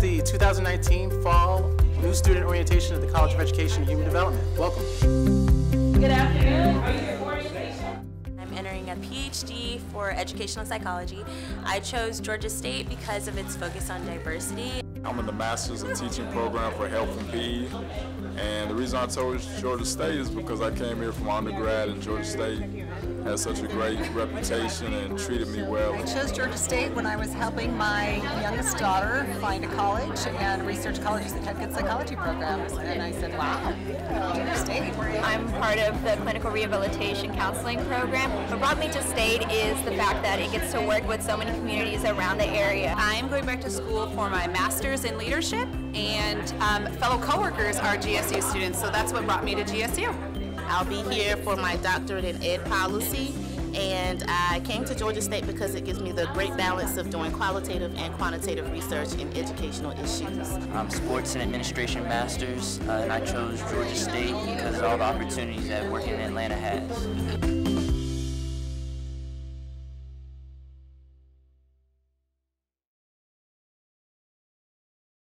the 2019 Fall New Student Orientation at the College of Education and Human Development. Welcome. A PhD for educational psychology. I chose Georgia State because of its focus on diversity. I'm in the Masters of Teaching program for Health and PE. And the reason I chose Georgia State is because I came here from undergrad and Georgia State has such a great reputation and treated me well. I chose Georgia State when I was helping my youngest daughter find a college and research colleges that had good psychology programs. And I said, wow, Georgia State. I'm part of the clinical rehabilitation counseling program. What brought me to State is the fact that it gets to work with so many communities around the area. I'm going back to school for my master's in leadership and um, fellow coworkers are GSU students, so that's what brought me to GSU. I'll be here for my doctorate in ed policy and I came to Georgia State because it gives me the great balance of doing qualitative and quantitative research in educational issues. I'm sports and administration masters uh, and I chose Georgia State because of all the opportunities that working in Atlanta has.